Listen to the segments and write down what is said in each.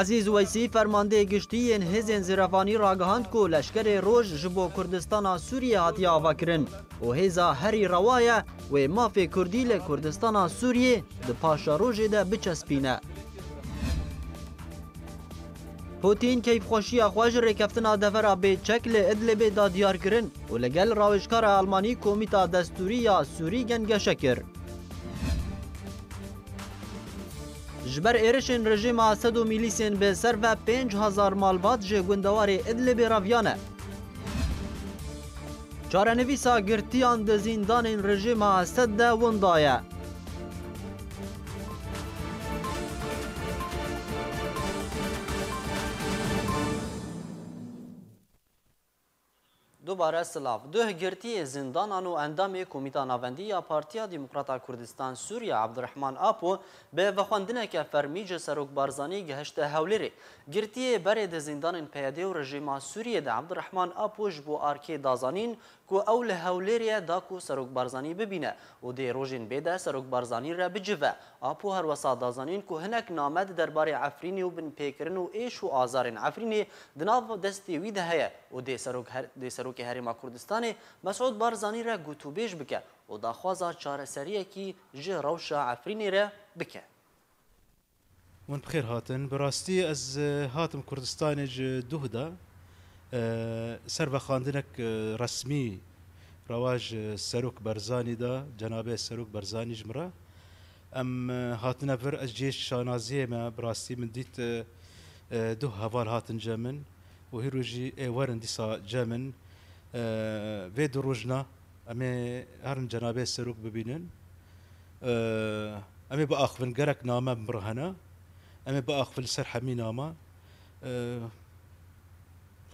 Ezîz Weysî fermandê giştî yên Hêzên Ziravanî ragihand ku Leşkerê Roj ji bo Kurdistana Sûriyê hatiye avakirin û hêza herî rewa ye wê mafê Kurdî li Kurdistana Sûriyê di paşerojê de biçespîne. Pûtîn keyfxweşiya xwe ji rêkeftina devera bê çek li Idlibê da diyarkirin û li gel rawêjkara Elmanî Komîta Destûrî ya Sûrî gengeşe kir. Ji ber êrişên rejîma Esed û mîlîsên bi ser ve pênc hezar malbat ji gundewarê Idlibê re viyane. Çarenivîsa girtiyan di zîndanên rejîma Esed de winda ye. Dubare silav. Duh girtiyên zindanan û endamê Komîta Navendî ya Partiya Demokrata Kurdistan Sûriye Abdurehman Apo bi vexwendineke fermî ji Serok Barzanî gihişte Hewlêrê. Girtiyê berê di zindanên PYD û rejîma Sûriyê de Abdurehman Apo ji bo arkê da zanîn ku ew li Hewlêrê da ku Serok Barzanî bibîne û dê rojên bê de Serok Barzanî re bicive. Apo her wesa da zanîn ku hinek name di derbarê Efrînê û binpêkirin û êş û azarên Efrînê di nav destê wî de heye û dê Serok dê Serokê Herêma Kurdistanê Mesûd Barzanî re gotûbêj bike û daxwaza çareseriyekî ji rewşa Efrînê re bike. Wan bi xêr hatin. Bi rastî ez hatim Kurdistanê ji duh de ser ve xandinek resmî rewa ji Serok Berzanî de Cenabê Serok Berzanî ji min re em hatine vir ez cihê şanaziyê me bi rastî min dît duh heval hatin cem min û hîro jî ê werin dîsa cem min vê du roj na Em ê herin cenabê Serok bibînin. Em ê biaxivin gerek name mir hene. Em ê biaxivin li ser hemî name.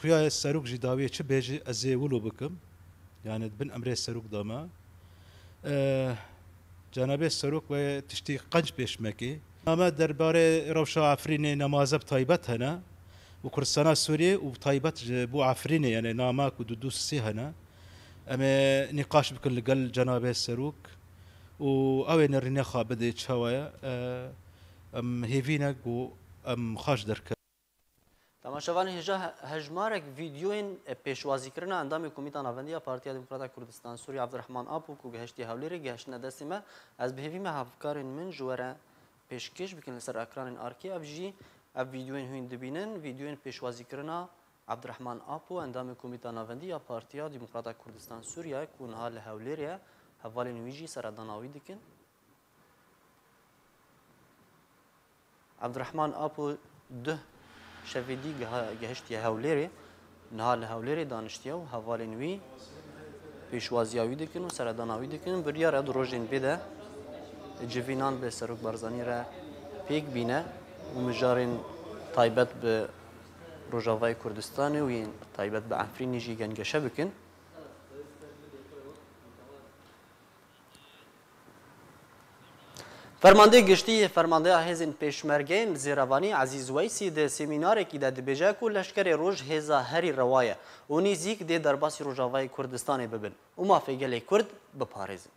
Xuya ye Serok jî dawiyê çi bê jî ez ê wilo bikim. Yani di bin emrê Serok de me. Cenabê Serok ve tiştî qenc pêş mekê. Name derbarê rewşa Efrînê nemaze bi taybet hene û Kurdistana Sûriyê û bi taybet ji bo Efrînê yani name ku du dosî hene. Em ê nîqaş bikin li gel cenabê Serok û ew ê nirîne xwe bidê çawa ye. Em hêvî ne ku em xwe ji derkevin. Temaşevanê hêja hejmarek vîdeoyên pêşwazîkirina endamê Komîta Navendî ya Partiya Demokrata Kurdistan Sûriyê Abdirehman Apo ku gihiştiye Hewlêrê gihiştine destê me. Ez bi hêvî me hevkarên min ji we re pêşkêş bikin li ser ekranên arkê ev jî ev vîdeoyên hûn dibînin, vîdeoyên pêşwazîkirina Abdurehman Apo, endamê Komîta Navendî ya Partiya Demokrata Kurdistan Sûriyeyê ku niha li Hewlêrê ye, hevalên wî jî seredana wî dikin. Abdurehman Apo duh şevê dî gehiştiye Hewlêrê, niha li Hewlêrê daniştiye û hevalên wî pêşwaziya wî dikin û seredana wî dikin. Biryar e di rojên bê de civînan bi Serok Barzanî re pêk bîne û mijarên taybet bi Rojavayê Kurdistanê û yên taybet bi Efrînê jî gengeşe bikin. Fermandeyê Giştî yê Fermandeya Hêzên Pêşmergeyên li Zêrevanî Ezîz Weysî di semînarekî de dibêje ku leşkerê roj hêza herî rewa ye û nîzîk dê derbasî Rojavayê Kurdistanê bibin û mafê gelê Kurd biparêzin.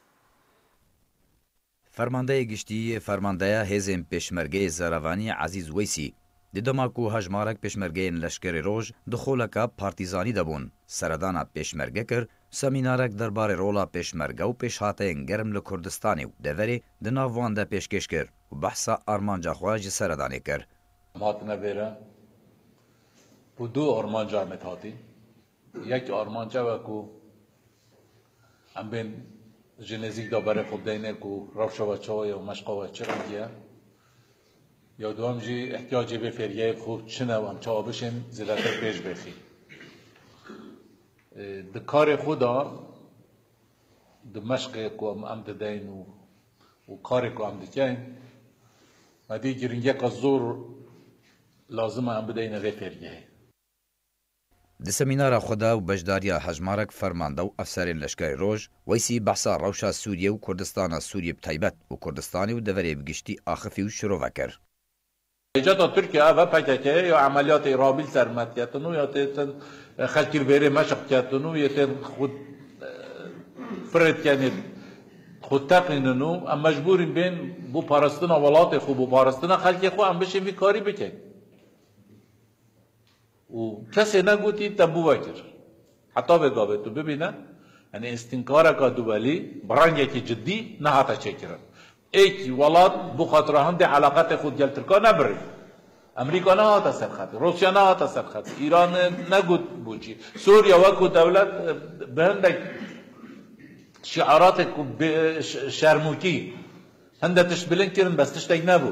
Fermandeyê Giştî yê Fermandeya Hêzên Pêşmergeyê Zeravanî Ezîz Weysî, di dema ku hejmarek pêşmergeyên Leşkerê Roj di xoleka partîzanî de bûn, seredana pêşmerge kir, semînarek derbarê rola pêşmerge û pêşhateyên germ li Kurdistanê û deverê di nav wan de pêşkêş kir û behsa armanca xwe ji seredanê kir. Em hatine vêre ku du armanc Amedhatî Yek armanc ew e ku em bên ji nêzîk de berê xwe bideyne ku rewşa we çawa ye û meşqa we çi rengî ye. Ya dewem jî îhtiyacê vê fêrgehê ku çi ne û em çawa bişên zêdetir pêş bêxî. Di karê xwe de di meşqê ku em dideyn û û karê ku em dikeyn me dî girîngiyeka zor lazim e em bideyne vê fêrgehê. Di semînara xwe de û beşdariya hejmarek fermanda û efserên Leşkerê Roj, Weysî behsa rewşa Sûriyê û Kurdistana Sûriyê bi taybet û Kurdistanê û deverê bi giştî axifî û şirove kir. Hicata Tirkiye eve PKK'ye ya emeliyatê Îrabil sermed ketin û ya tê tên xelkî li bêrê meşq ketin û yê tên xwe pirê dikenê xwe teqînin û em mecbûr in bên bo parastina welatê xwe bo parastina xelkê xwe em bişên vî karî bikin. Û kesê negotî te bûve kir. Heta vê gavê tu bibîne yanî îstînkareka duwelî bi rengekî cidî nehate çêkirin. Êkî welat bo xatira hindê eleqetê xwe gel tirkan nebirî. Emerîka nehate ser xetê, Rûsya nehate ser xetê, Îran negot boçî. Sûrya weko dewlet bi hindek şîaratek û şermûkî hinde tişt bilind kirin bes tiştek nebû.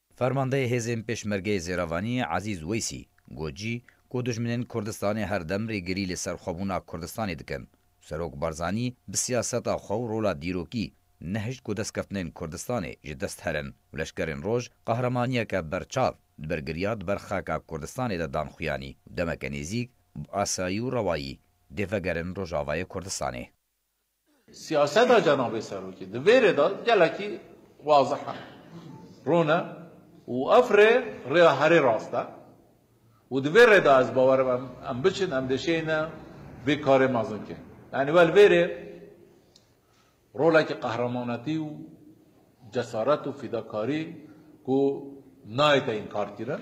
Fermandeyê hêzên Pêşmergeyê Zêravanî Ezîz Weysî got jî ku dijminên Kurdistanê her dem rêgirî li serxwebûna Kurdistanê dikin. Serok Barzanî bi siyaseta xwe û rola dîrokî nehişt ku destkeftinên Kurdistanê ji dest herin û leşkerên roj qehremaniyeke berçav di ber giriya di ber xaka Kurdistanê de dan xuyanî û demeke nêzîk bi asayî û rewayî dê vegerin Rojavayê Kurdistanê. Siyaseta cenabê Serokê di vê rê de gelekî wazih e, rûn e û ev rê, rêya herê rast e û di vê rê de ez bawer im em em biçin, em dêşeyne vê karê mezin kê. Yanî we li vê rê rolekî qehremanetî û cesaret û fîdakarî ku nayête înkarkirin.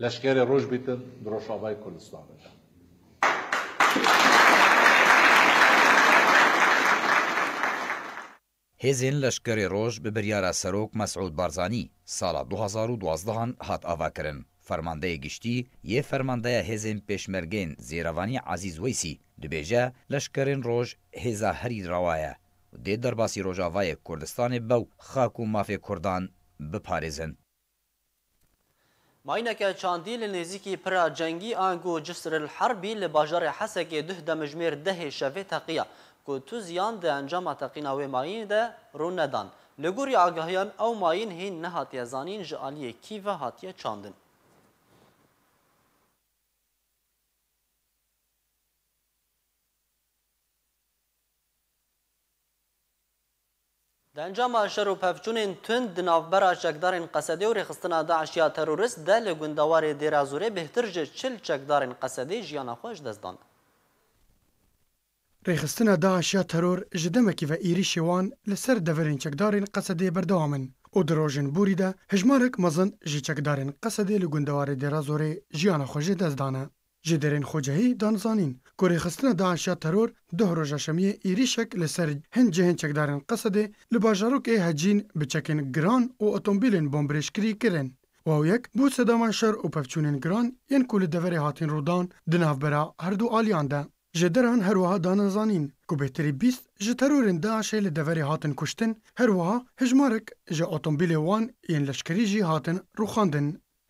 Leşkerê roj bîtin bi Rojavayê Kurdistanê de. Hêzên Leşkerê Roj bi biryara Serok Mesûd Barzanî sala du hezar û duazdehan hat avakirin. Fermandeyê Giştî yê Fermandeya Hêzên Pêşmergeyên Zêrevanî Ezîz Weysî dibêje, Leşkerên Roj hêza herî rewa ye û dê derbasî Rojavayê Kurdistanê bew xak û mafê Kurdan biparêzin. Mayîneke çandî li nêzîkî pira Cengî ango Cisr el Herbî li bajarê Hesekê duh demijmêr dehê şevê teqiya ku tuziyan di encama teqîna wê mayînî de rû nedan. Li gorî agahiyan ew mayîn hîn nehatiye zanîn ji aliyê kî ve hatiye çandin. Di encama şer û pevçûnên tund di navbera çekdarên Qesedê û rêxistina DAIŞ ya terorist de li gundewarê Dêrazorê bêhtir ji çil çekdarên Qesedê jiyana xwe ji dest dan. Rêxistina DAIŞ ya teror ji demekî ve êrîşê wan li ser deverên çekdarên Qesedê berdewam in û di rojên borî de hejmarek mezin ji çekdarên Qesedê li gundewarê Dêrazorê jiyana xwe ji dest dane. Ji derên Xocehî dan zanîn ku rêxistina DAIŞ ya teror duh roja şemiyê êrîşek li ser hin cihên çekdarên Qesedê li bajarokê Hecîn bi çekên giran û otomobilên bombirêjkirî kirin. Wawyek bû sedama şer û pevçûnên giran yên ku li deverê hatin rûdan di navbera herdu aliyan de. Ji deran her wiha dan zanîn ku bêtirî bîst ji terorên DAIŞê li deverê hatin kuştin, her wiha hejmarek ji otomobilê wan yên leşkerî jî hatin rûxandin.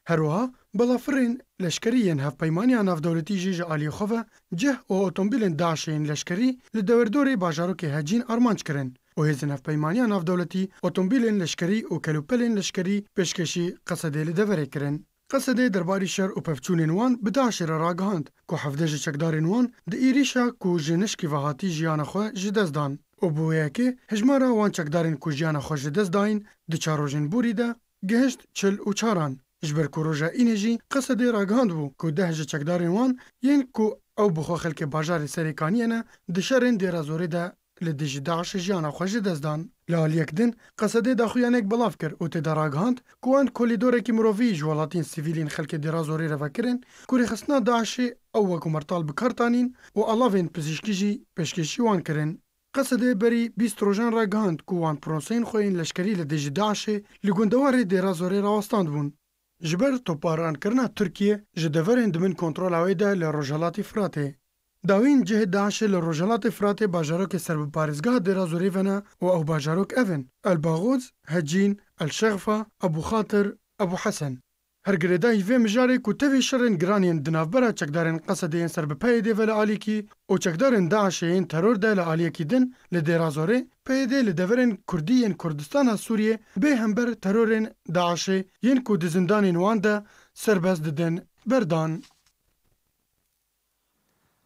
Her wiha balafirên leşkerî yên Hevpeymaniya Navdewletî jî ji aliyê xwe ve cih û otomobîlên DAIŞ'ê yên leşkerî li dewerdorê bajarokê Hecîn armanc kirin û hêzên Hevpeymaniya Navdewletî otomobîlên leşkerî û kelûpelên leşkerî pêşkêşî Qesedê li deverê kirin. Qesedê derbarî şer û pevçûnên wan bi DAIŞ'ê re ragihand ku hevdeh ji çekdarên wan di êrîşa ku ji nişkî ve hatî jiyana xwe ji dest dan û bi wê yekê hejmara wan çekdarên ku jiyana xwe ji dest dayîn di çar rojên borî de Gihişt çil û çar an, ji ber ku roja înê jî Qesedê ragihandibû ku deh ji çekdarên wan yên ku ew bi xwe xelkê bajarê Serê Kaniyê ne, di şerên Dêrazorê de li dijî DAIŞ'ê jiyana xwe ji dest dan. Li aliyek din Qesedê daxuyaniyek belav kir û tê de ragihand ku an kolîdoreke mirovî ji welatiyên sivîlên xelkê Dêrazorê re vekirin ku rêxistina DAIŞ'ê ew wek û mertal bi kar tanîn û alavên pizîşkî jî pêşkêşî wan kirin. Qesedê berî bîst rojan ragihand ku wan piroseyên xwe yên leşkerî li dijî DAIŞ'ê li gundewarê Dêra Zorê re westandbûn. Ji ber toparanrkirina Tirkiye ji deverên di bin kontrola wê de li Rojhelatî Firatê. Dawîn cihê DAIŞ'ê li Rojhelatê Firatê bajarokê ser bi parêzgeha Dêra Zorê ve ne û ew bajarok ev in, El Bagoz, Hecîn, El Şexfa, Ebû Xatir, Ebû Hesen. Her girêdayî vê mijarê ku tevî şerên giran yên di navbera çekdarên Qesedê yên ser bi PYD ve li aliyekî û çekdarên DAIŞê yên teror de li aliyekî din li Dêrazorê, PYD li deverên kurdî yên Kurdistana Sûriyê bê hember terorên DAIŞê yên ku di zindanên wan de serbest didin, berdan.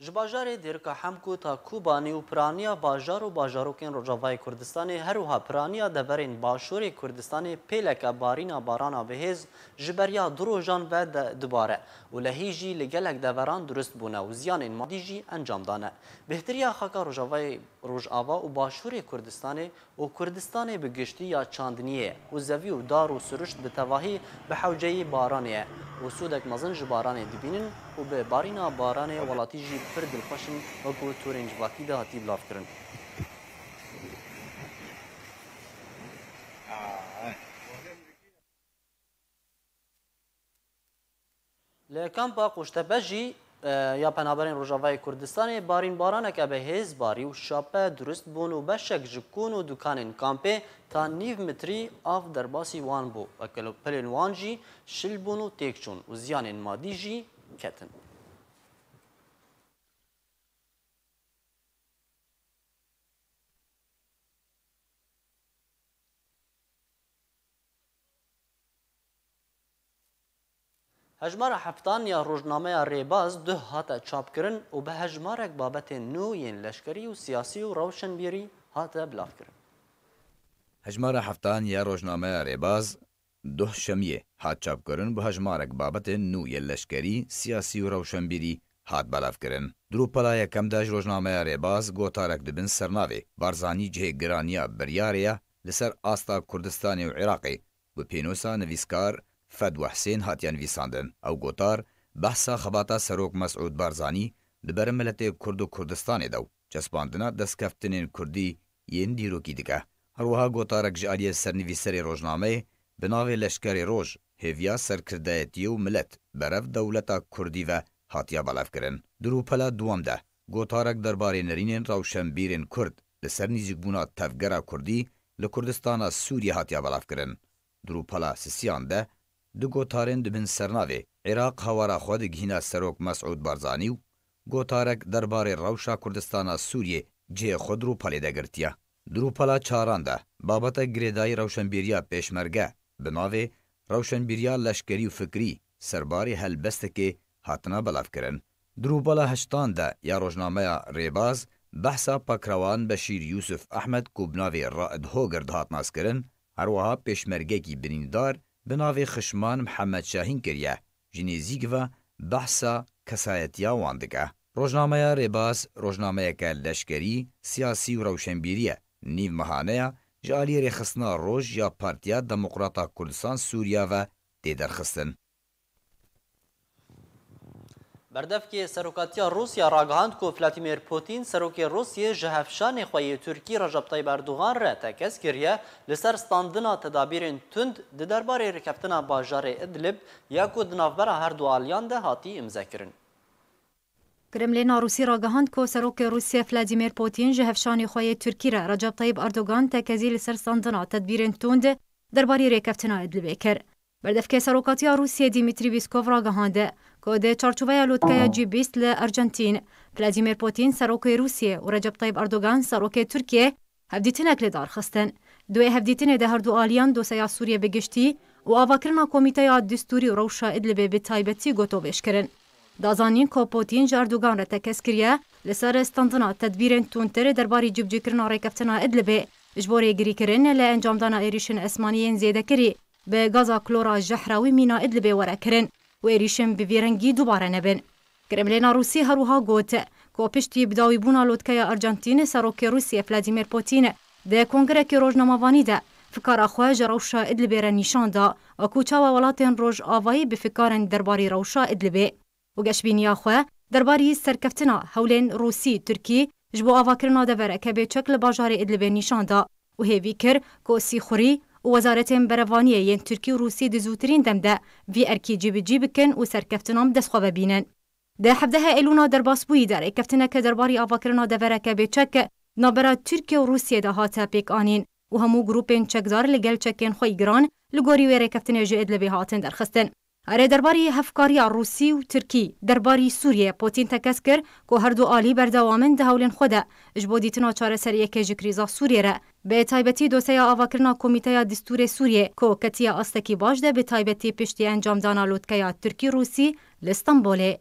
Ji bajarê Dêrika Hemkû ta Kobanî û piraniya bajar û bajarokên Rojavayê Kurdistanê her wiha piraniya deverên Başûrê Kurdistanê pêleke barîna barana bihêz ji beriya du rojan ve dubare û lehî jî li gelek deveran durist bûne û ziyanên madî jî encam dane. Bêhtirîya xaka Rojavayê Rojava û Başûrê Kurdistanê û Kurdistanê bi giştî ya çandinî yê û zevî û dar û siruşt bi tevahî bi hewceyî baranê ye û sûdek mezin ji baranê dibînin û bi barîna baranê welatî jî pir dilxweş in wekû torên civakî de hatî bilavkirin. Li kampa Qûştepejî ya penaberên Rojavayê Kurdistanê barînbaraneke bihêz barî û şape durist bûn û beşek ji kûn û dukanên kampê ta nîv mitrî av derbasî wan bû. Pilên wan jî şil bûn û têk çûn û ziyanên madî jî ketin. Hejmara heftan ya rojnameya Rêbaz duh hate çapkirin û bi hejmarek babetên nû yên leşkerî û siyasî û rewşenbîrî hate bilavkirin. Hejmara heftan ya rojnameya Rêbaz duh şemiyê hat çapkirin bi hejmarek babetên nû yên leşkerî, siyasî û rewşenbîrî hat belavkirin. Di rûpela yekem de ji rojnameya Rêbaz gotarek di bin sernavê Barzanî cihê giraniya biryarê ya li ser asta Kurdistanê û Iraqê Bi pênosa nivîskar Fedwa Husên hatiye nivîsandin. Ew gotar, Behsa xebata Serok Mesûd Barzanî di ber miletê Kurd û Kurdistanê de û cespandina destkeftinên Kurdî yên dîrokî dike. Her wiha gotarek ji aliyê sernivîserê rojnameyê bi navê Leşkerê Roj hêviya serkirdeyetiyê û milet berev dewleta Kurdî ve hatiye belevkirin. Di rûpela duwam de Gotarek derbarê nirînên rewşenbîrên Kurd li ser nîzîkbûna tevgera Kurdî li Kurdistana Sûriyê hatiye belavkirin. Di rûpela sisiyan de du gotarên di bin sernavê Iraq hewara xwe digihîne Serok Mesûd Barzanî û Gotarek derbarê rewşa Kurdistana Sûriyê cihê xwe di rûpelê de girtiye. Di rûpela çaran de babeta girêdayî rewşenbîriya pêşmerge bi navê Rewşenbîriya leşkerî û fikrî ser barê helbestekê hatina belavkirin. Di rûbala heştan de ya rojnameya Rêbaz behsa pakrewan Beşîr Yûsûf Ehmed ku bi navê Raed Hoger dihat naskirin, her wiha pêşmergekî birîndar bi navê Xişman Mihemed Şahîn kiriye, ji nêzîk ve behsa kesayetiya wan dike. Rojnameya Rêbaz rojnameyeke leşkerî, siyasî û rewşenbîrî ye, nîv mehane ye, ji aliyê Rêxistina Roj ya Partiya Demokrata Kurdistan Sûriya ve tê derxistin. Berdevkê Serokatiya Rûsya ragihand ku Vladimir Pûtîn Serokê Rûsyê ji hevşanê xwe yê Tirkî Recep Tayyîp Erdogan re tekez kiriye li ser standina tedabîrên tund di derbarê rêkeftina bajarê Idlib ya ku di navbera her du aliyan de hatî îmzekirin. Kremlêna Rûsî ragihand ku Serokê Rûsyê Vladimir Pûtîn ji hevşanê xwe yê Tirkî re Recep Tayyîp Erdogan tekezî li ser standina tedbîrên tund derbarê rêkeftina Idlibê kir. Berdevkê Serokatiya Rûsyê Dîmîtrî Bîskov ragihand ku di çarçoveya lotkeya G bîst li Argentîn, Vladîmîr Pûtîn Serokê Rûsyê û Recep Tayîp Erdogan Serokê Tirkiyê hevdîtinek li dar xistin. Di wê hevdîtinê de herdu aliyan doseya Sûriyê bi giştî û avakirina Komîteya Distûrî û rewşa Idlibê bi taybetî gotovêj kirin. Da zanîn ku Pûtîn ji Erdogan re tekez kiriye li ser standina tedbîrên tundtir derbarî civcîkirina rêkeftina Idlibê ji bo rêgirîkirin li encamdana êrîşên esmanî yên zêdetirî. bi gaza klora Jehrawî mîna Idlibê were kirin û êrîşên bi vî rengî dubare nebin. Kremlêna Rûsî her wiha got ku piştî bidawîbûna lotkeya Arjentîn, Serokê Rûsîyê Vladîmîr Pûtîn di kongrekî rojnamevanî de fikara xwe ji rewşa Idlibê re nîşan da û ku çawa welatên rojavayî bifikarin derbarî rewşa Idlibê. û geşbîniya xwe derbarî serkeftina hewlên Rûsî, Tirkî ji bo avakirina devereke bêçek li bajarê Idlibê nîşan da û hêvî kir ku sîxurî û wezaretên berevaniyê yên Tirkî û Rûsî di zûtirîn dem de vî erkî cîbicî bikin û serkeftinan bi dest xwe ve bînin. Di hevdeha Êlûna derbas bûyî de rêkeftineke derbarî avakirina devereke bêçek di navbera Tirkîye û Rûsîyê de hate pêkanîn û hemû grûpên çekdar li gel çekên xwe yî giran li gorî wê rêkeftinê ji Idlibê hatin derxistin. Erê, derbarê hevkariya Rûsî û Tirkî derbarî Sûriyê Pûtîn tekez kir ku her du alî berdewam in di hewlên xwe de ji bo dîtina çareser yekê ji krîza Sûriyê re. Bi taybetî doseya avakirina Komîteya Distûrê Sûriyê ku ketiye astekî baş de bi taybetî piştî encamdana lotkeya Tirkî-Rûsî li Stenbolê.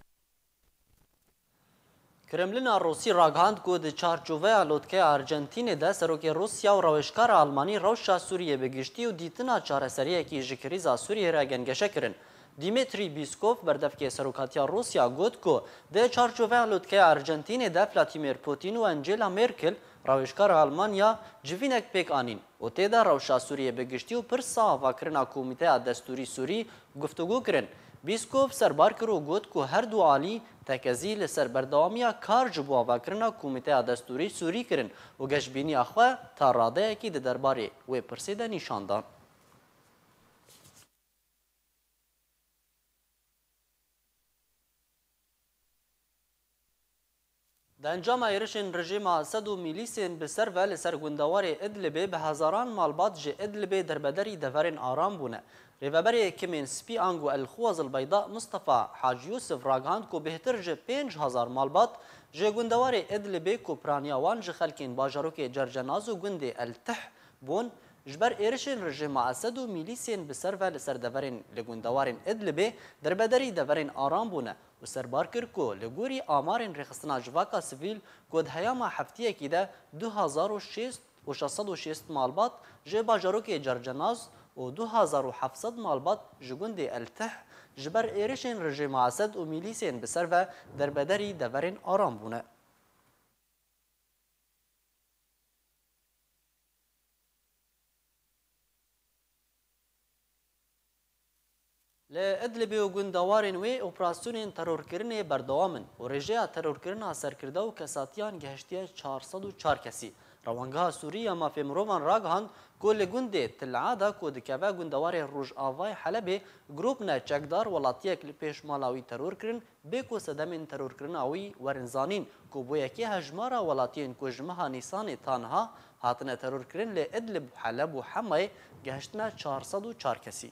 Kremlina Rûsî ragihand ku di çarçoveya lotkeya Arjentînê de Serokê Rûsya û rewşkara Almanî rewşa Sûriyê bi giştî û dîtina çareseriyekî ji krîza Sûriyê re gengeşe kirin. Dmytri Peskov, berdevkê Serokatiya Rûsya got ku di çarçoveya lotkeya Arjentînê de Vladîmîr Pûtîn û Angela Mêrkel, rewşkara Almanya, civînek pêk anîn û tê de rewşa Sûriyê bi giştî û pirsa avakirina Komîteya Destûrî Sûrî guftûgû kirin. Pîskop serbar kir û got ku her du alî tekezî li ser berdewamiya kar ji bo avakirina Komîteya Destûrî Sûrî kirin û geşbîniya xwe ta radeyekî di derbarê wê pirsê de nîşan dan. Di encama êrişên rejîma Esed û mîlîsên bi ser ve li ser gundewarê Idlibê bi hezaran malbat ji Idlibê derbederî deverên aram bûne. Rêveberê Kimên Spî Angu El Xuwaz El Beyda Mistefa Hac Yûsif ragihand ku bêhtir ji pênc hezar malbat ji gundewarê Idlibê ku piraniya wan ji xelkên bajarokê Cercenaz û gundê El Tih bûn ji ber êrişên rejîma Esed û mîlîsên bi ser ve li ser deverên li gundewarên Idlibê derbederî deverên aram bûne. Û serbar kir ku li gorî amarên rêxistina civaka sivîl ku di heyama hefteyekî de du hezar û şêst û şeş sed û şêst malbat ji bajarokê Cercenaz û du hezar û heft sed malbat ji gundê El Tih ji ber êrişên rejîma Esed û mîlîsên bi ser ve derbederî deverên aram bûne. Li Idlibê û gundewarên wê operasyonên terorkirinê berdewam in û rêjeya terorkirina serkirda û kesatiyan gihiştiye çar sed û çar kesî. Rewangeha Sûrî ya Mafê Mirovan ragihand ku li gundê Til Ada ku dikeve gundewarên rojavayê Helebê, grûp ne çekdar welatiyek li pêş mala wî teror kirin bê ku sedemên terorkirina wî werin zanîn ku bo yekê hejmara welatiyên ku ji meha Nîsanê tanha hatine terorkirin lê Idlib, Heleb û Hemayê gehiştine çar sed û çar kesî.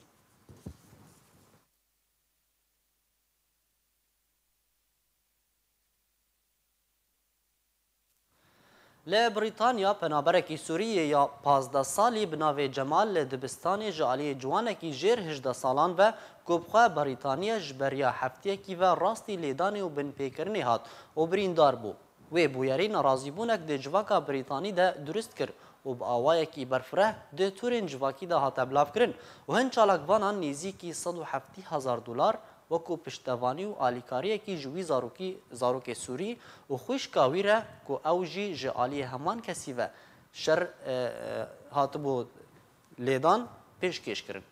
Li Brîtanya penaberekî Sûriyê ya pazdeh salî bi navê Cemal li dibistanê ji aliyê ciwanekî jêr hejde salan ve ku bi xwe Brîtaniye ji beriya hefteyekî ve rastî lêdanê û binpêkirinê hat û birîndar bû. Wê bûyerî nerazîbûnek di civaka Brîtanî de durist kir û bi awayekî berfireh di tûrên civakî de hate bilavkirin û hin çalakvanan nêzîkî sed û heftî hezar dolar wekû piştevanî û alîkariyekî ji wî zarokî, zarokê Sûrî û xwîşka wî re ku ew jî ji aliyê heman kesî ve şer hatibû lêdan, pêşkêş kirin.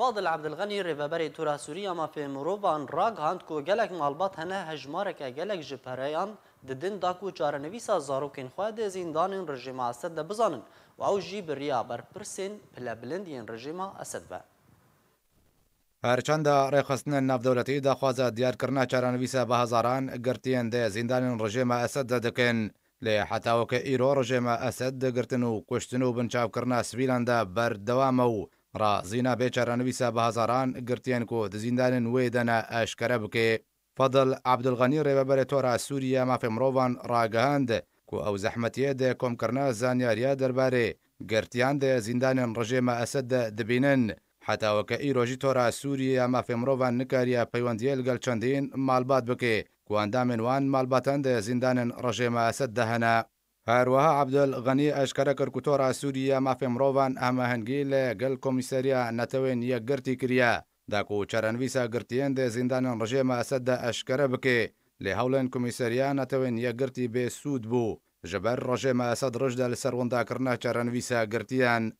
Fadil Abdilganî rêveberê Tura Sûrî ya Mafê Mirovan ragihand ku gelek malbat hene hejmareke gelek ji pereyan didin da ku çarenivîsa zarokên xwe di zîndanên rejîma Esed de bizanin û ew jî bi riya berpirsên pilebilind yên rejîma Esed be. Her çanda rêxistinên navdewletî daxwaza diyarkirina çarenivîsa bi hezaran girtiyên di zîndanên rejîma Esed de dikin, Lê heta weke îro rejêma Esed di girtin û kuştin û binçavkirina sivîlan de berdewam e û razî nabe çarenivîsa bi hezaran girtiyên ku di zîndanên wê de ne eşkere bike. Fadil Abdulganî rêveberê Tora Sûriya Mafê Mirovan ragihand ku ew zehmetiyê dê komkirina zanyariya derbarê girtiyan dê zîndanên rejêma Esed de dibînin Heta weke îro jî tora Sûriyê ya Mafê Mirovan nikariye peywendiyê li gel çendîn malbat bike ku endamên wan malbatan di zîndanên rejêma Esed de hene. Her wiha Abdul Ghani eşkere kir ku tora Sûriyê ya Mafê Mirovan hemahengî li gel Komîseriya Netewên Yekgirtî kiriye da ku çarenivîsa girtiyên di zîndanên rejêma Esed de eşkere bike lê hewlên Komîseriya Netewên Yekgirtî bê sûd bû ji ber rejêma Esed rij de li ser wendakirina çarenivîsa girtiyan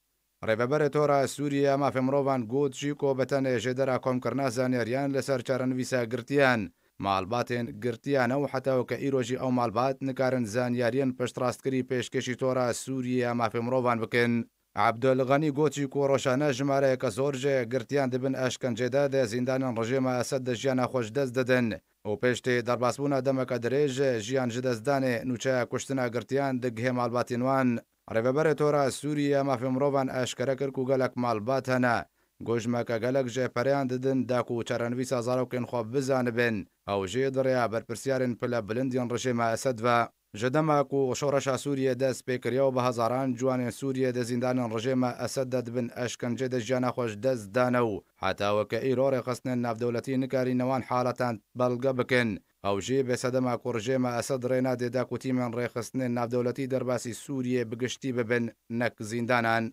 Rêveberê Tora Sûriyê ya Mafê Mirovan got jî ku bi tenê ji dera komkirina zanyariyan li ser çarenivîsa girtiyan, malbatên girtiya ne û heta û ke îro jî ew malbat nikarin zanyariyên piştrastkirî pêşkêşî Tora Sûriyê ya Mafê Mirovan bikin. Abdul Ghani got jî ku rojane jimareyeke zor jê girtiyan di bin eşkencêde dê zîndanên rejîma Esed de jiyana xwe ji dest didin û pêştî derbasbûna demeke dirêj jiyan ji destdanê nûçeya kuştina girtiyan digihê malbatên wan. Rêveberê Tora Sûriyê ya Mafên Mirovan eşkere kir ku gelek malbat hene ku ji me ke gelek jê pereyan didin da ku çarenivîsa zarokên xwe bizanibin ew jê di rêya berpirsyarên pile bilind yên rejîma Esed ve. Ji dema ku şoreşa Sûriyê dest pê kiriye û bi hezaran ciwanên Sûriyê di zîndanên rejîma Esed de di bin eşkencê de jiyana xwe ji dest dane û heta weke îro rêxistinên navdewletî nikarîne wan haletan belge bikin Ew jî bi sedema ku rejêma Esed rê nade da ku tîmên rêxistinên navdewletî derbasî Sûriyê bi giştî bibin nek zîndanan.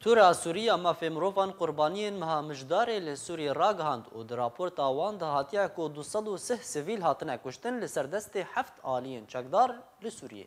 Tura Sûriya Mafê Mirovan qurbaniyên meha mijdarê li Sûriyê ragihand û di raporta wan de hatiye ku du sed û sih sivîl hatine kuştin li ser destê heft aliyên çekdar li Sûriyê.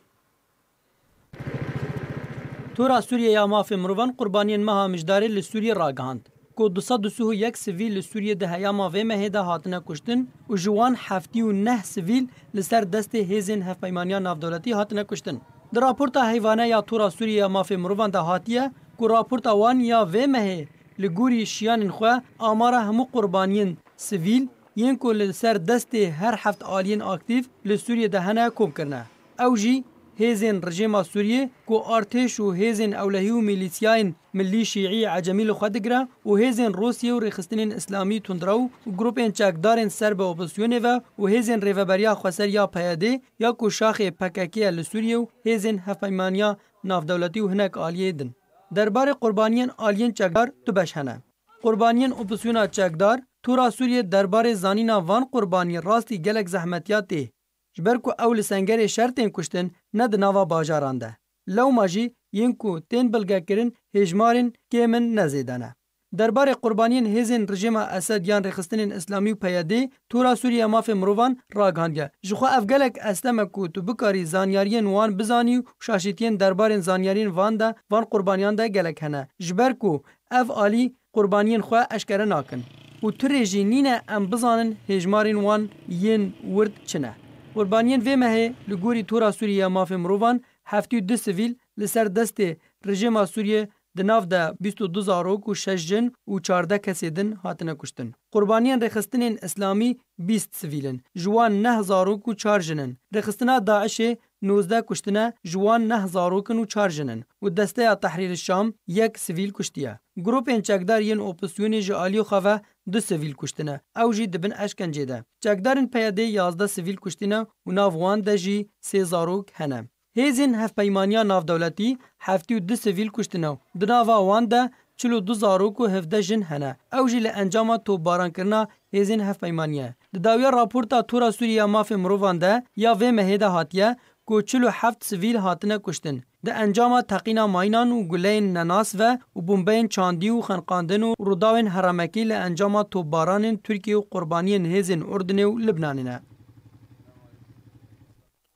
Tora Sûriyê ya Mafên Mirovan qurbaniyên meha Mijdarê li Sûriyê ragihand, ku du sed û sih û yek sivîl li Sûriyê di heyama vê mehê de hatine kuştin û ji wan heftî û neh sivîl li ser destê hêzên hevpeymaniya navdewletî hatine kuştin. Di raporta heyvane ya Tora Sûriyê ya Mafên Mirovan de hatiye ku raporta wan ya vê mehê li gorî şiyanên xwe amara hemû qurbaniyên sivîl yên ku li ser destê her heft aliyên aktîf li Sûriyê de hene kom kirine. Ew jî hêzên rijêma Sûriyê ku artêş û hêzên ewlehî û mîlîsyayên millî şîî ecemî li xwe digire û hêzên Rûsyê û rêxistinên îslamî tundrew û grûpên çekdarên ser bi opozîsyonê ve û hêzên rêveberiya xweser ya PYD ya ku şaxê pkk ye li Sûriyê û hêzên hevpeymaniya navdewletî û hinek aliyê din. Derbarê qurbaniyên aliyên çekdar du beş hene. Qurbaniyên opozîsyona çekdar, Tura Sûriyê derbarê zanîna van qurbanî rastî gelek zehmetiya tê. Ji ber ku ew li sengerê şer tên kuştin ne di nava bajaran de. Lewma jî yên ku tên bilgekirin hêjmarên kêm in ne zêde ne. Derbarê qurbaniyên hêzên rijêma Esed yan Rêxistinên Îslamî û PYD, Tora Sûriye ya Mafên Mirovan ragihandiye, Ji xwe ev gelek estem e ku tu bikarî zanyariyên wan bizanî û şaşîtiyên derbarên zanyariyên van de van qurbaniyan de gelek hene. Ji ber ku ev alî qurbaniyên xwe eşkere nakin û tu rê jî nîne em bizanin hêjmarên wan yên wird çi ne. Qurbaniyên vê mehê li gorî Tora Sûriyê ya Mafên Mirovan heftî û du sivîl li ser destê rejêma Sûriyê di nav de bîst û du zarok û şeş jin û çardeh kesê din hatine kuştin. Qurbaniyên Rêxistinên Îslamî bîst sivîl in, ji wan neh zarok û çar jin in. Rêxistina DAIŞ'ê Nozdeh kuştine ji wan neh zarok in û çar jin in û Desteya Tehrîrê Şam yek sivîl kuştiye. Grûpên çekdar yên opozîsyonê ji aliyê xwe ve du sivîl kuştine, ew jî di bin eşkencê de. Çekdarên PYD'ê yazdeh sivîl kuştîne û nav wan de jî sê zarok hene. Hêzên Hevpeymaniya Navdewletî heftî û du sivîl kuştine û di nava wan de Çil û du zarok û hevdeh jin hene, ew jî li encama topbarankirina hêzên hevpeymaniyê. Di dawiya raporta Tora Sûriyê ya Mafên Mirovan de ya vê mehê de hatiye ku çil û heft sivîl hatine kuştin di encama teqîna mayinan û guleyên nenas ve û bombeyên çandî û xeniqandin û rûdawên heremekî li encama topbaranên Tirkiyê û qurbaniyên hêzên Urdinê û Libnanê ne.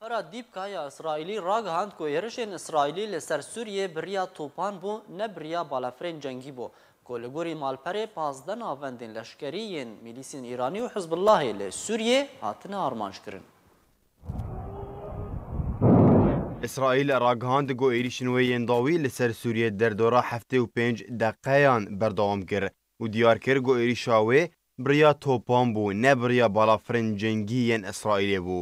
Para Dîpka ya Îsraîlî ragihand ku êrişên Îsraîlî li ser Sûriyê bi riya topan bû ne bi riya balafirên cengî bû ku li gorî malperê pazdeh navendên leşkerî yên mîlîsên Îranî û Hizbullahê li Sûriyê hatine armançkirin. Îsraîl ragihand ku êrişên wê yên dawî li ser Sûriyê derdora heftê û pênc deqeyan berdewam kir û diyar kir ku êrîşa wê bi riya topan bû ne bi riya balafirên cengî yên Îsraîlê bû.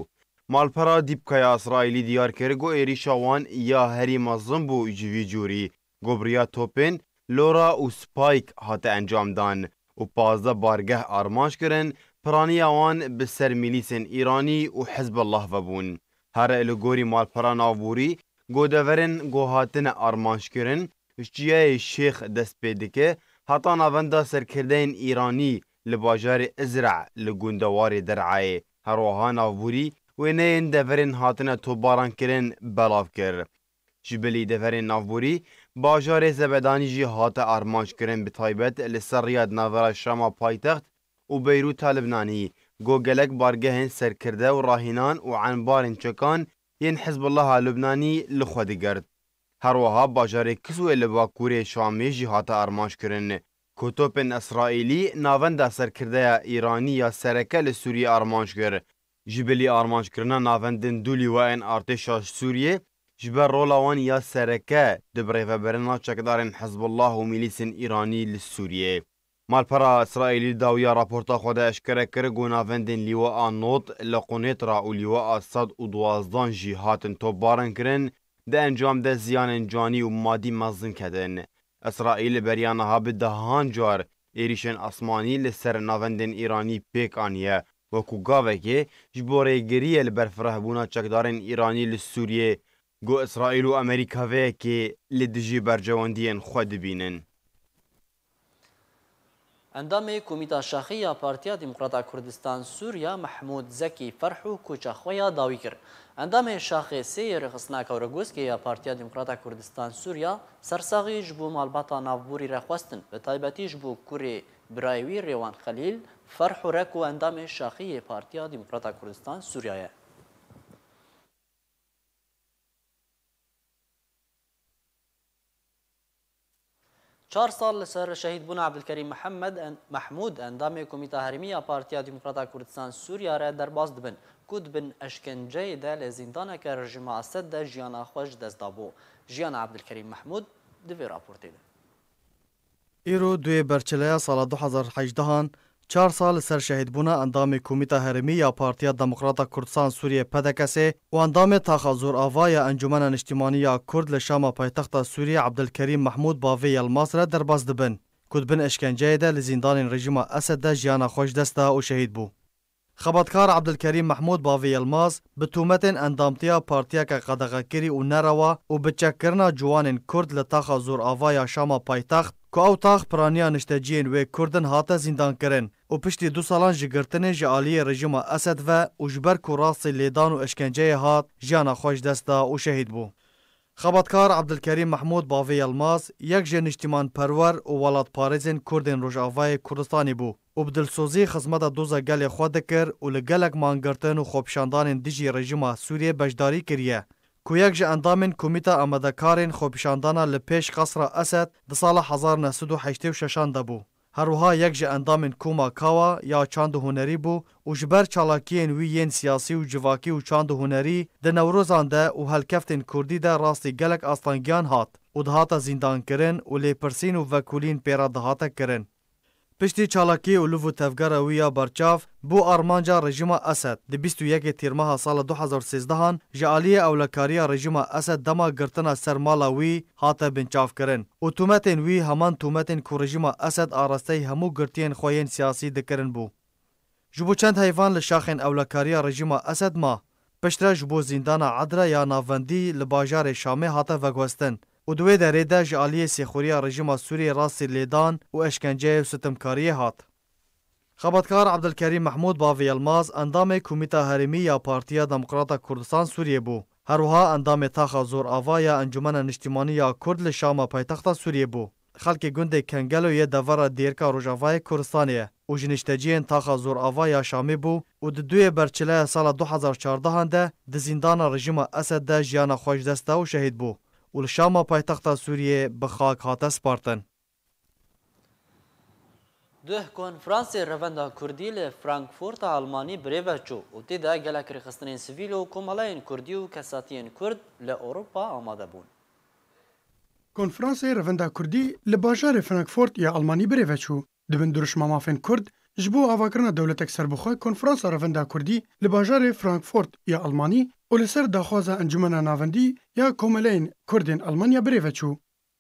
Malpera Dîpkaya Îsraîlî diyar kir ku êrîşa wan ya herî mezin bû ji vî cûrî ku bi riya topên Lora û Spike hate encam dan û pazdeh bargeh armanc kirin, piraniya wan bi ser mîlîsên Îranî û Hizbullah ve bûn. Here li gorî malpera navborî, godeverên ku hatine armançkirin, ji çiyayê Şêx dest pê dike, heta navenda serkirdeyên Îranî li bajarê Izra li gundewarê Der'ayê. Herwiha navborî wêneyên deverên hatine topbarankirin belav kir. Ji bilî deverên navborî, bajarê Zebedanî jî hate armançkirin bi taybet li ser riya di navera Şama paytext û Beyrûta Libnanî go gelek bargehên serkirde û rahînan û enbarên çekan yên Hizbulaha Lubnanî li xwe digirt. Herwiha bajarê Kiswê li bakurê Şamê jî hate armançkirin ku topên Îsraîlî navenda serkirdeya Îranî ya sereke li Sûriyê armanc kir Ji bilî armancekirina navendên du lîwayên artêşa Sûriyê ji ber rola wan ya sereke di birêvebirina çekdarên Hizbullah û mîlîsên Îranî li Sûriyê. Malpera Îsraîlî li dawiya raporta xwe de eşkere kir ku navendên lîwaa Not, Leqonetra û lîwaa Sed û Duwazdan jî hatin topbarankirin, di encam de ziyanên canî û madî mezin ketin. Îsraîl beriya niha bi dehan car êrîşên asmanî li ser navendên Îranî pêk aniye Wekû gavekê ji bo rêgiriyê li ber firehbûna çekdarên Îranî li Sûriyê, got Îsraîl û Amerîka vê yekê li dijî bercewendiyên xwe dibînin. Endamê Komîta Şaxî ya Partiya Demokrata Kurdistan Sûriya Mehmûd Zekî Ferhû koça xwe ya dawî kir. Endamê Şaxê sê yê Rêxistina Kewregoskê ya Partiya Demokrata Kurdistan Sûriya sersaxî ji bo malbata navborî re xwestin, bi taybetî ji bo kurê Birayê wî Rêwan Xelîl Ferh û Reko endamê Şaxê yê Partiya Demokrata Kurdistan Sûriya ye. Çar sal li ser şehîdbûna Abdulkerîm Mihemed Mehmûd endamê Komîta Herêmî ya Partiya Demokrata Kurdistan Sûriya re derbas dibin ku di bin eşkenceyê de lê zîndaneke rejîma Esed de jiyana xwe ji dest dabû. Jiyana Abdulkerîm Mehmûd di vê raportê de. Îro duyê berçileya sala du hezar û hejdeh an, çar sal li ser şehîdbûna endamê Komîta Herêmî ya Partiya Demokrata Kurdistan Sûriyê, PDK'sê, û endamê Taxa Zorava ya Encûmena Niştîmanî ya Kurd li Şama paytexta Sûriyê Abdulkerîm Mahmûd bavê Yelmas re derbas dibin ku di bin eşkenceyê de li zîndanên rejîma Esed de jiyana xwe ji dest da û şehîd bû. Xebatkar Abdulkerîm Mehmûd Bavî Yilmaz bi tûmetên endamtiya partiyeke qedexekirî û nerewa û bi çekkirina ciwanên Kurd li taxa Zorava ya Şama paytext ku ew tax piraniya nişteciyên wê Kurd in hate zîndankirin û piştî du salan ji girtinê ji aliyê rejîma Esed ve û ji ber ku rastî lêdan û işkenceyê hat jiyana xwe ji dest da û şehîd bû. Xebatkar Abdulkerîm Mehmûd Bavê Yilmaz yek ji niştîmanperwer û welatparêzên Kurdên Rojavayê Kurdistanê bû û bi dilsozî xizmeta doza gelê xwe dikir û li gelek mangirtin û xwepişandanên dijî rejîma Sûriyê beşdarî kiriye ku yek ji endamên Komîta Amadekarên Xwepişandana li pêş Qasra Esed di sala hezar neh sed û heştê û şeşan de bû. Her wiha yek ji endamên Koma Kawa ya Çand û Hunerî bû û ji ber çalakiyên wî yên siyasî û civakî û çand û hunerî di newrozan de û helkeftên kurdî de rastî gelek astangiyan hat û dihate zîndankirin û lêpirsîn û vekulîn pê re dihate kirin. Piştî çalakî û liv û tevgera wî ya berçav, Bo armanca rejîma Esed, di bîst û yekê Tîrmeha sala du hezar û sêzdeh an ji aliyê ewlekariya rejîma Esed dema girtina ser mala wî hate binçavkirin û tometên wî heman tometên ku rejîma Esed arasteyî hemû girtiyên xwe yên siyasî dikirin bû. Ji bo çend heyvan li şaxên ewlekariya rejîma Esed ma. Piştre ji bo zîndana Edre ya navbendî li bajarê Şamê hate veguhestin û di wê derê de ji aliyê sêxuriya rejîma Sûriyê rastî lêdan û eşkenceyê û sitimkariyê hat. Xebatkar Abdulkerîm Mehmûd Bavî Yilmaz endamê Komîta Herêmî ya Partiya Demokrata Kurdistan Sûriyê bû. Her wiha endamê Taxa Zor Ava ya Encûmena Niştîmanî ya Kurd li Şama paytexta Sûriyê bû. Xelkê gundê Kengelo yê devera Dêrka Rojavayê Kuristanê ye û ji nişteciyên Taxa Zor Ava ya Şamê bû û di duyê berçileya sala du hezar û çardeh an de di zîndana rejîma Esed de jiyana xwe ji dest da û şehîd bû û li Şama paytexta Sûriyê bi xak hate spartin. Duh konferansê Revenda Kurdî li Frankfurta Almanî bi rê ve çû û tê de gelek rêxistinên sivîl û komelayên Kurdî û kesatiyên Kurd li Ewropa amade bûn. Konferansê Revenda Kurdî li bajarê Frankfurt ya Almanî bi rê ve çû. Di bin dirûşma mafên Kurd ji bo avakirina dewletek serbixwe Konferansa Revenda Kurdî li bajarê Frankfurt ya Almanî û li ser daxwaza Encûmena Navendî ya Komelayên Kurdên Almanya bi rê ve çû.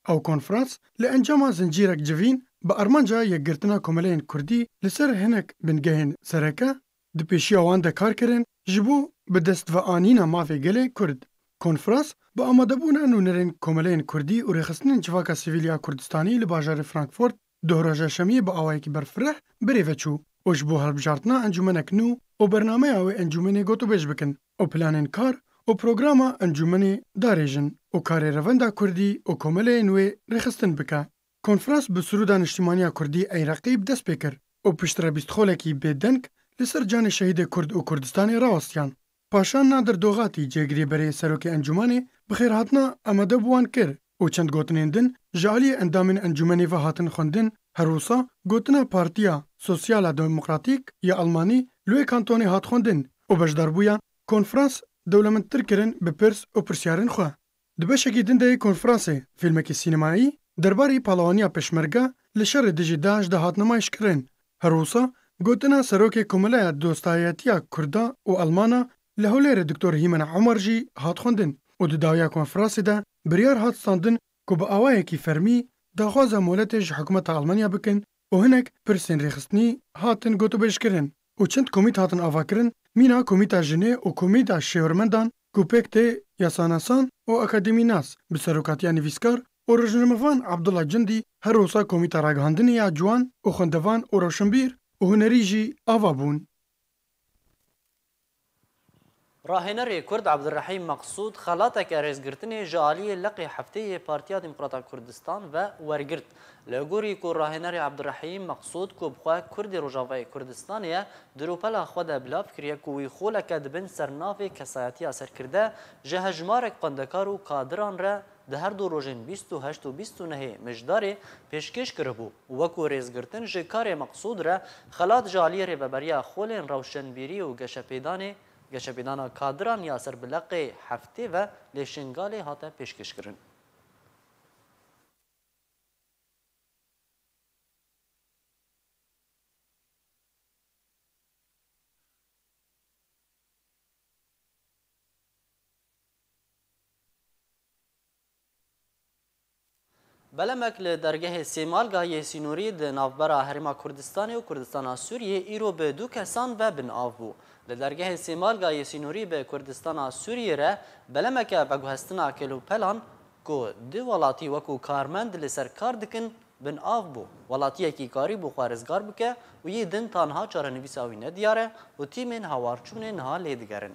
Ew konferans li encama zincîrek civîn bi armanca yekgirtina komeleyên kurdî li ser hinek bingehên sereke di pêşiya wan de kar kirin ji bo bi dest ve anîna mafê gelê kurd. Konferans bi amadebûna nûnerên komeleyên kurdî û rêxistinên civaka sivîl ya Kurdistanî li bajarê Frankfurt, Duh roja şemiyê bi awayekî berfireh bi rê ve çû û ji bo hilbijartina encûmenek nû û bernameya wê encûmenê gotûbêj bikin û planên kar û programa encûmenê darêjin û karê revenda kurdî û komeleyên wê rêxistin bike. Konfras bi Sirûda Niştîmaniya Kurdî ey Reqîb dest pê kir û piştre bîst xolekî bê deng li ser canê şehîdê kurd û Kurdistanê rawastiyan. Paşa Nadir Doxatî Cêgirêberê Serokê Encûmanê bi xêrhatina amadebûwan kir û çend gotinên din ji aliyê endamên encûmenê ve hatin xwendin, her wisa gotina Partiya Sosyala Demokratîk ya Elmanî li wê kantonê hat xwendin û beşdarbûya konferans dewlemendtir kirin bi pirs û pirsyarên xwe. Di beşekî din de yê konfransê, fîlmekî sînemayî derbarê palewaniya Peşmerge li şerê dijî DAIŞ de hat nimayîşkirin. Her wisa gotina Serokê Komeleya Dostayetiya Kurda û Elmana li Hewlêrê Doktor Hîmen Umar jî hat xwendin û di dawiya konfrasê de biryar hat standin ku bi awayekî fermî daxwaza moletê ji hikûmeta Elmanya bikin û hinek pirsên rêxistinî hatin gotûbêjkirin û çend komît hatin avakirin, mîna komîta jinê û komîta şêwirmendan ku pêk tê yasanasan û akademînas bi serokatiya nivîskar û rojnamevan Abdullah Cundî her wisa komîta ragihandinê ya ciwan û xwendevan û rewşenbîr û hunerî jî ava bûn. Rahênerê Kurd Abdurrahîm Meqsûd xelateke rêzgirtinê ji aliyê leqê heftê yê Partiya Demokrata Kurdistan ve wergirt. Li gorî ku rahênerê Abdurrahîm Meqsûd ku bi xwe Kurdê Rojavayê Kurdistanê ye, di rûpela xwe de bila fikiriye ku wî xoleke di bin sernavê kesayetiya serkirde ji hejmarek xwendekar û kadiran re Di her du rojên bîst û heşt û bîst û nehê Mijdarê pêşkêş kiribû û wekû rêzgirtin ji karê Meqsûd re xelat ji aliyê Rêveberiya Xolên Rewşenbîrî û Geşepêdanê Geşepêdana Kadiran ya ser Bileqê heftê ve lê Şingalê hate pêşkêşkirin. Belemek li dergehê Sêmalga yê sînorî di navbera Herêma Kurdistanê û Kurdistana Sûriyê îro bi du kesan ve bin av bû. Li dergehê Sêmalga yê sînorî bi Kurdistana Sûriyê re belemeke veguhestina kelûpelan ku du welatî wekû karmend li ser kar dikin bin av bû. Welatiyekî karîbû xwe rizgar bike û yê din tanha çarenivîsa wî nediyar e û tîmên hawarçûnê niha lê digerin.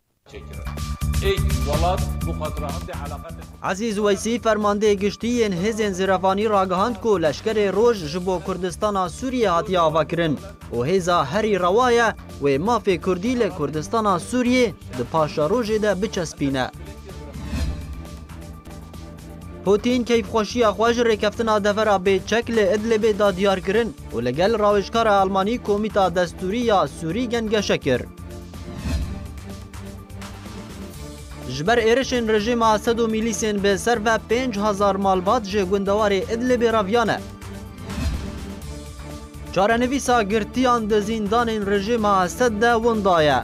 Ezîz Weysî Fermandeyê Giştî yên Hêzên Ziravanî ragihand ku Leşkerê Roj ji bo Kurdistana Sûriyê hatiye avakirin û hêza herî rewa ye wê mafê Kurdî li Kurdistana Sûriyê di paşerojê de biçespîne. Pûtîn keyfxweşiya xwe ji rêkeftina devera bê çek li Idlibê da diyar kirin û li gel rawêjkara Elmanî Komîta Destûrî ya Sûrî gengeşe kir. Ji ber êrişên rejîma Esed û mîlîsên bi ser ve pênc hezar malbat ji gundewarê Idlibê re viyane. Çarenivîsa girtiyan di zîndanên rejîma Esed de winda ye.